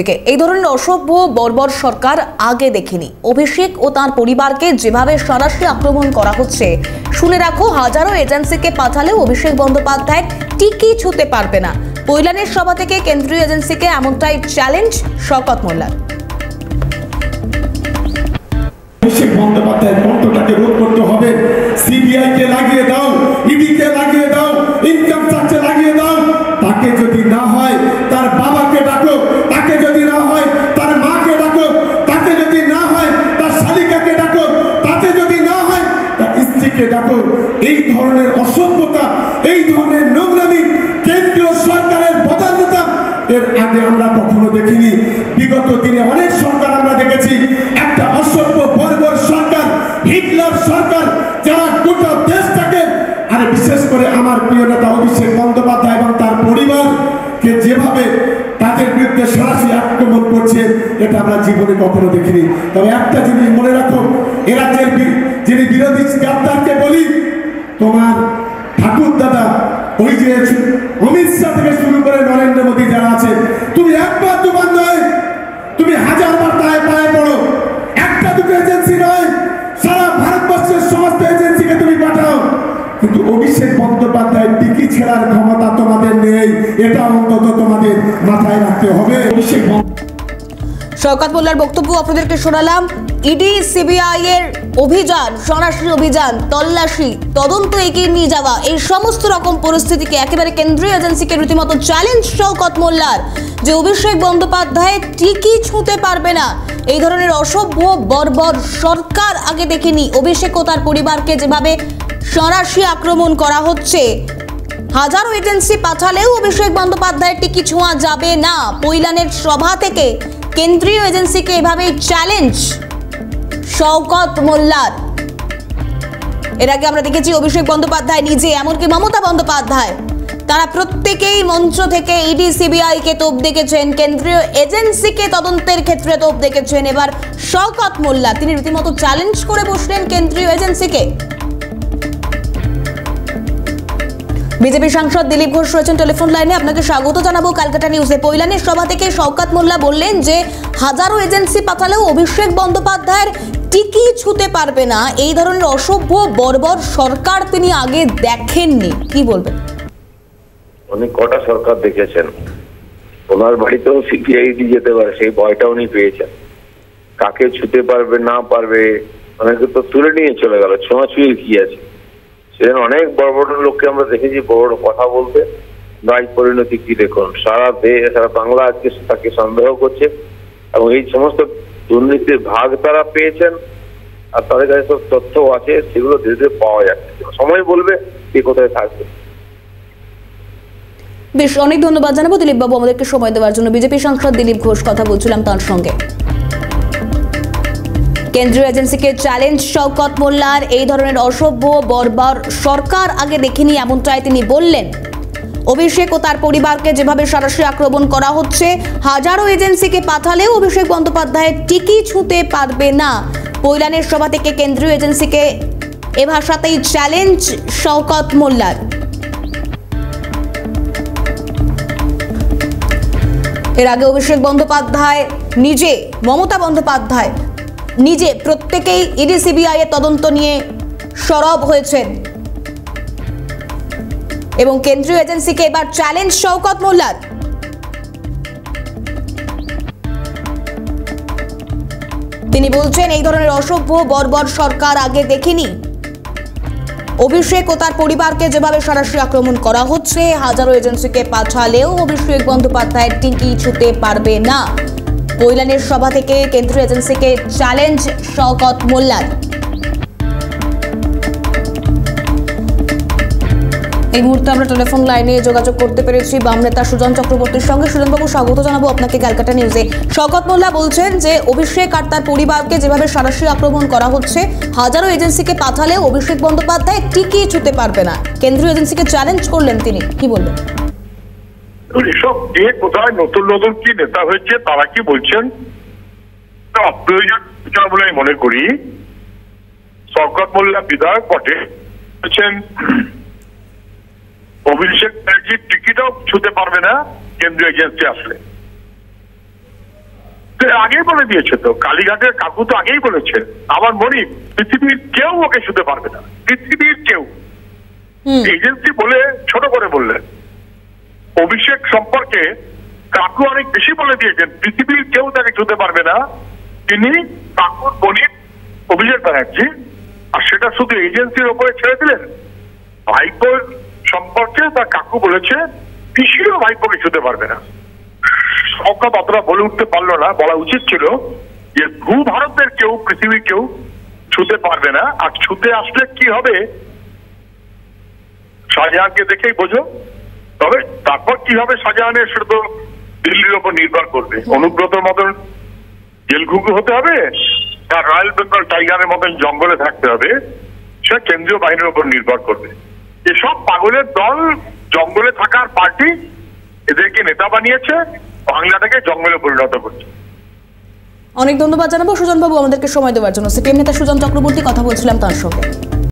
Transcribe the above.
দিকে। এই ধরনের অসভ্য, বর্বর সরকার আগে দেখেনি। অভিষেক ও তার পরিবারকে যেভাবে সরাসরি আক্রমণ করা হচ্ছে, শুনে রাখো, হাজারো এজেন্সিকে পাঠালেও অভিষেক বন্দ্যোপাধ্যায় টিকি ছুতে পারবে না। কৈলানের সভা থেকে কেন্দ্রীয় এজেন্সিকে এমনটাই চ্যালেঞ্জ শওকত মোল্লার। অভিষেক বন্দ্যোপাধ্যায়ের স্ত্রীকে ডাকো এই ধরনের অসভ্যতা, এই ধরনের নোংরামি কেন্দ্রীয় সরকারের বদান্যতা, এর আগে আমরা কখনো দেখিনি। বিগত দিনে অনেক সরকার আমরা দেখেছি, একটা অসভ্য বর্বর সরকার, হিটলার সরকার, যারা গোটা দেশটাকে, আর বিশেষ করে আমার প্রিয় নেতা অভিষেক বন্দ্যোপাধ্যায় এবং তার পরিবার কে যেভাবে তাদের বিরুদ্ধে সরাসরি আক্রমণ করছে, এটা আমরা জীবনে কখনো দেখিনি। তবে একটা জিনিস মনে রাখো এ রাজ্যের যিনি বিরোধী গাদ্দারকে বলি, তোমার ঠাকুর দাদা, ওই যে অমিত শাহ থেকে শুরু করে নরেন্দ্র মোদী যারা আছে, তুমি একবার দুবার নয়, তুমি হাজার হাজারবার পায়ে পায়ে পড়ো। একটা দুটো এজেন্সি নয়, সারা ভারতবর্ষের সমস্ত এজেন্সিকে তুমি পাঠাও। কিন্তু অভিষেক বন্দ্যোপাধ্যায় টিকি ছেড়ার ক্ষমতা তোমাদের নেই, এটা অন্তত তোমাদের মাথায় রাখতে হবে। অভিষেক বন্দ্যোপাধ্যায় শওকত মোল্লার বক্তব্য আপনাদেরকে শোনালাম। ইডি, সিবিআই এর অভিযান, সরাসরি অভিযান, তল্লাশি, তদন্ত এগিয়ে নিয়ে যাওয়া, এই সমস্ত রকম পরিস্থিতিকে একেবারে কেন্দ্রীয় এজেন্সিকে রীতিমতো চ্যালেঞ্জ শওকত মোল্লার। যে অভিষেক বন্দ্যোপাধ্যায় ঠিকই ছুঁতে পারবে না। এই ধরনের অসভ্য, বর্বর সরকার আগে দেখেনি। অভিষেক ও তার পরিবারকে যেভাবে সরাসরি আক্রমণ করা হচ্ছে, হাজারো এজেন্সি পাঠালেও অভিষেক বন্দ্যোপাধ্যায়ের টিকি ছোঁয়া যাবে না। পৈলানের সভা থেকে কেন্দ্রীয় এজেন্সিকে এভাবেই চ্যালেঞ্জ শওকত মোল্লার। এর আগে আমরা দেখেছি অভিষেক বন্দ্যোপাধ্যায় নিজে, এমনকি মমতা বন্দ্যোপাধ্যায়। তারা প্রত্যেকেই মঞ্চ থেকে ইডি সিবিআই কে তোপ দেখেছেন, কেন্দ্রীয় এজেন্সিকে তদন্তের ক্ষেত্রে তোপ দেখেছেন। এবার শওকত মোল্লা, তিনি রীতিমতো চ্যালেঞ্জ করে বসলেন কেন্দ্রীয় এজেন্সিকে। বিজেপি সাংসদ দিলীপ ঘোষ রয়েছেন টেলিফোন লাইনে। আপনাকে স্বাগত জানাব ক্যালকাটা নিউজে পৈলানের সভা থেকে শওকাত মোল্লা বললেন যে, হাজারো এজেন্সি পাঠালেও অভিষেক বন্দ্যোপাধ্যায়ের টিকি ছুতে পারবে না। এই ধরনের অসভ্য, বর্বর সরকার তিনি আগে দেখেননি। কি বলবেন? উনি কটা সরকার দেখেছেন। ওনার বাড়িতেও সিবিআইডি যেতে পারে, সেই ভয়টা উনি পেয়েছেন। কাকে ছুতে পারবে, না পারবে অনেকে তো তুলে নিয়ে চলে গেল। ছোঁয়াছুঁয়ির কি আছে? সেখানে অনেক বড় বড় লোককে আমরা দেখেছি, বড় বড় কথা বলতে। রাজ পরিণতি কি দেখুন? সারা দেশ, সারা বাংলা আজকে তাকে সন্দেহ করছে এবং এই সমস্ত দুর্নীতির ভাগ তারা পেয়েছেন আর তাদের কাছে সব তথ্য আছে, সেগুলো ধীরে ধীরে পাওয়া যাচ্ছে। সময় বলবে কে কোথায় থাকবে। বেশ, অনেক ধন্যবাদ জানাব দিলীপ বাবু আমাদেরকে সময় দেওয়ার জন্য। বিজেপি সাংসদ দিলীপ ঘোষ কথা বলছিলাম তার সঙ্গে। কেন্দ্রীয় এজেন্সিকে চ্যালেঞ্জ শওকত মোল্লার। এই ধরনের অসভ্য, বর্বর সরকার আগে দেখেনি এমনটাই তিনি বললেন। অভিষেক ও তার পরিবারকে যেভাবে সরাসরি আক্রমণ করা হচ্ছে, হাজারো এজেন্সিকে পাঠালেও অভিষেক বন্দ্যোপাধ্যায়ের টিকি ছুঁতে পারবে না। পৈলানের সভা থেকে কেন্দ্রীয় এজেন্সিকে এ ভাষাতেই চ্যালেঞ্জ শওকত মোল্লার। এর আগে অভিষেক বন্দ্যোপাধ্যায়, নিজে মমতা বন্দ্যোপাধ্যায় নিজে প্রত্যেকেই ইডি সিবিআই এর তদন্ত নিয়ে সরব হয়েছেন। এবং কেন্দ্রীয় এজেন্সিকে এবার চ্যালেঞ্জ শওকত মোল্লার। তিনি বলছেন, এই ধরনের অসভ্য, বর্বর সরকার আগে দেখিনি। অভিষেক ও তার পরিবারকে যেভাবে সরাসরি আক্রমণ করা হচ্ছে, হাজারো এজেন্সিকে পাঠালেও অভিষেক বন্দ্যোপাধ্যায়ের টিকি ছুতে পারবে না। কৈলানের সভা থেকে কেন্দ্রীয় এজেন্সিকে চ্যালেঞ্জ শওকত মোল্লার। এই মুহূর্তে আমরা টেলিফোন লাইনে যোগাযোগ করতে পেরেছি বাম নেতা সুজন চক্রবর্তীর সঙ্গে। সুজনবাবু, স্বাগত জানাব আপনাকে ক্যালকাটা নিউজে। শওকত মোল্লা বলছেন যে, অভিষেক আর তার পরিবারকে যেভাবে সরাসরি আক্রমণ করা হচ্ছে, হাজারো এজেন্সিকে পাঠালেও অভিষেক বন্দ্যোপাধ্যায় টিকিয়ে ছুতে পারবে না। কেন্দ্রীয় এজেন্সিকে চ্যালেঞ্জ করলেন তিনি। কি বলবেন? এসব কে কোথায় নতুন নতুন কি নেতা হয়েছে তারা কি বলছেন? বলে আমি মনে করি। মোল্লা বিধায়ক বটে বলছেন অভিষেক ব্যানার্জির টিকিটও ছুতে পারবে না কেন্দ্রীয় এজেন্সি আসলে। তো আগেই বলে দিয়েছে তো কালীঘাটের কাকু তো আগেই বলেছে আমার মনি পৃথিবীর কেউ ওকে শুতে পারবে না পৃথিবীর কেউ। এজেন্সি বলে ছোট করে বললেন। অভিষেক সম্পর্কে কাকু অনেক বেশি বলে দিয়েছেন, পৃথিবীর কেউ তাকে ছুতে পারবে না। তিনি কাকুর বণিক অভিষেক ব্যানার্জি, আর সেটা শুধু এজেন্সির ওপরে ছেড়ে দিলেন। ভাইপোর সম্পর্কে তার কাকু বলেছে, পিসিও ভাইপোকে ছুতে পারবে না। সবকা অতটা বলে উঠতে পারল না, বলা উচিত ছিল যে ভূ ভারতের কেউ, পৃথিবীর কেউ ছুতে পারবে না। আর ছুতে আসলে কি হবে, শাহজাহানকে দেখেই বোঝো। তবে তারপর কীভাবে হবে শাহজাহানের সেটা তো দিল্লির ওপর নির্ভর করবে। অনুব্রতর মতন জেলঘুঘু হতে হবে আর রয়্যাল বেঙ্গল টাইগারের মতন জঙ্গলে থাকতে হবে, সেটা কেন্দ্রীয় বাহিনীর ওপর নির্ভর করবে। এসব পাগলের দল জঙ্গলে থাকার পার্টি এদেরকে নেতা বানিয়েছে বাংলাটাকে জঙ্গলে পরিণত করছে। অনেক ধন্যবাদ জানাব। সুজন বাবু, আমাদেরকে সময় দেওয়ার জন্য। সিপিএম নেতা সুজন চক্রবর্তী, কথা বলছিলাম তার সঙ্গে।